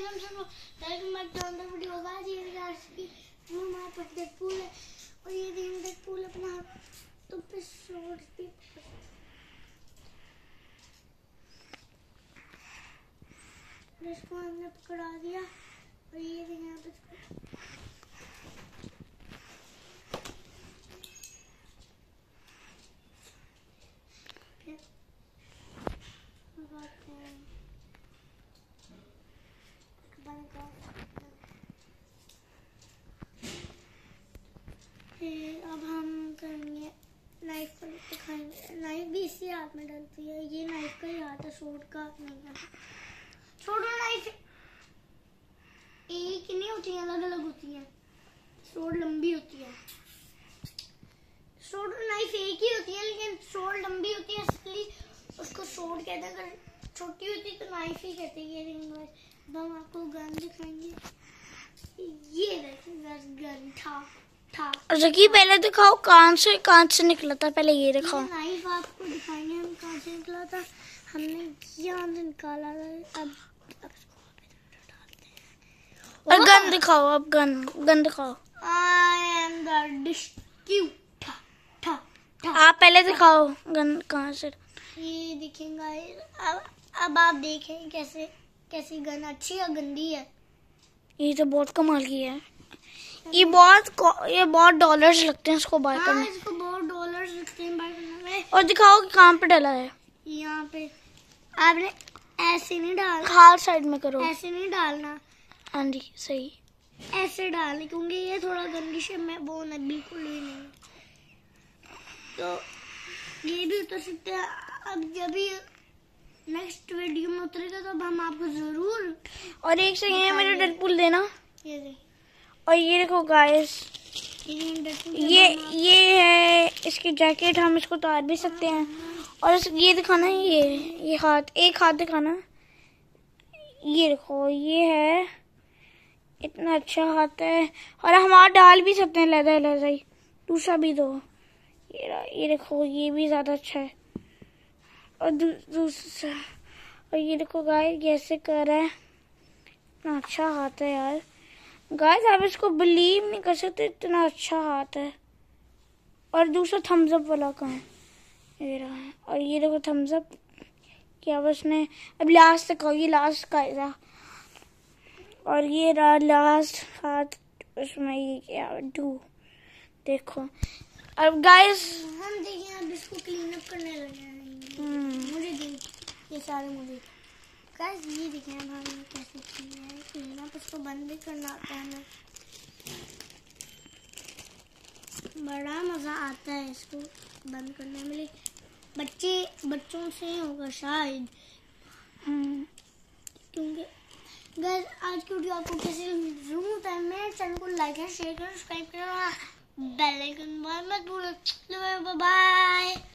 Welcome सुनो welcome back to another video guys ये regards की हमारे पास डेडपूल है और ये देखिए डेडपूल अपना तो पे शॉर्ट भी इसको हमने पकड़ा दिया और ये देखिए यहाँ पे फिर अब हम करेंगे नाइफ पर दिखाएँगे नाइफ भी इसी हाथ में डलती है। ये नाइफ का ही हाथ है शॉर्ट का। नहीं है। और नाइफ एक ही नहीं होती है अलग अलग होती है। शॉर्ट लंबी होती है। शॉर्ट नाइफ एक ही होती है लेकिन शॉर्ट लंबी होती है इसलिए उसको शॉर्ट कहते हैं। अगर छोटी होती तो नाइफ ही कहते हैं। अब हम आपको गन दिखाएँगे। ये देखिए गन था था। जकी पहले दिखाओ कान से कान से निकला था? पहले ये दिखाओ। नाइफ आपको दिखाएँगे हम कहाँ से निकला था हमने यहाँ निकाला था अब अब इसको डालते हैं। और गन दिखाओ अब गन गन दिखाओ। आई एम द आप पहले दिखाओ गन कहाँ से। ये दिखेगा अब अब आप देखें कैसे कैसी गन अच्छी या गंदी है। ये तो बहुत कमाल की है। ये बहुत ये बहुत डॉलर्स लगते हैं इसको बाय हाँ करने। इसको बहुत डॉलर्स लगते हैं बाय करने में। और दिखाओ कि कहाँ पे डला है। यहाँ पे आपने ऐसे नहीं डाल हाल साइड में करो। ऐसे नहीं डालना। हाँ जी सही। ऐसे डालना क्योंकि ये थोड़ा गंदी शेप में वो नहीं बिल्कुल ही नहीं तो ये भी उतर सकते हैं। अब जब ये नेक्स्ट वीडियो में उतरेगा तो अब हम आपको ज़रूर और एक से ये मेरे डेडपुल देना। ये दे और ये देखो गाइस ये ये ये है इसकी जैकेट हम इसको उतार भी सकते हैं। और ये दिखाना है ये ये हाथ एक हाथ दिखाना। ये देखो ये है इतना अच्छा हाथ है। और हम हाथ डाल भी सकते हैं लहदा लहदा ही। दूसरा भी दो। ये ये देखो ये भी ज़्यादा अच्छा है। और दू, दूसरा और ये देखो गाय कैसे कर रहा है। इतना अच्छा हाथ है यार। गाय आप इसको बिलीव नहीं कर सकते इतना अच्छा हाथ है। और दूसरा थम्सअप वाला कहाँ ये और ये देखो थम्स अप क्या बस ने अब लास्ट तक ये लास्ट का था और ये रहा लास्ट हाथ उसमें ये क्या डू देखो। अब गाइस हम देखिए अब इसको क्लीन अप करने लगे हैं। हम्म, मुझे दे ये सारे मुझे। गाइस ये देखिए अब हमने कैसे किया है। क्लीन अप इसको बंद भी करना आता है हमें बड़ा मज़ा आता है इसको बंद करने में। बच्चे बच्चों से होगा शायद। हम्म, क्योंकि गैस आज की वीडियो आपको कैसे ज़रूर होता है मेरे चैनल को लाइक करें शेयर करें सब्सक्राइब करें बेल आइकन मत भूलो। Bye bye